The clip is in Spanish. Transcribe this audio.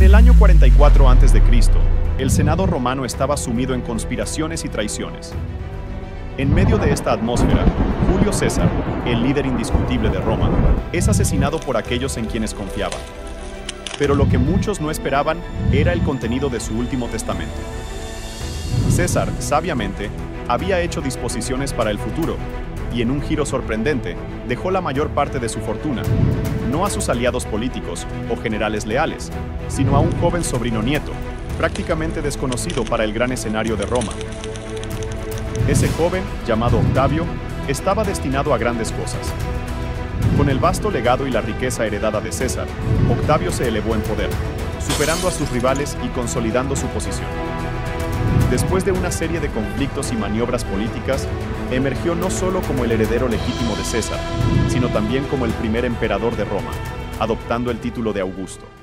En el año 44 a.C., el Senado romano estaba sumido en conspiraciones y traiciones. En medio de esta atmósfera, Julio César, el líder indiscutible de Roma, es asesinado por aquellos en quienes confiaba. Pero lo que muchos no esperaban era el contenido de su último testamento. César, sabiamente, había hecho disposiciones para el futuro, y en un giro sorprendente, dejó la mayor parte de su fortuna, no a sus aliados políticos o generales leales, sino a un joven sobrino nieto, prácticamente desconocido para el gran escenario de Roma. Ese joven, llamado Octavio, estaba destinado a grandes cosas. Con el vasto legado y la riqueza heredada de César, Octavio se elevó en poder, superando a sus rivales y consolidando su posición. Después de una serie de conflictos y maniobras políticas, emergió no solo como el heredero legítimo de César, sino también como el primer emperador de Roma, adoptando el título de Augusto.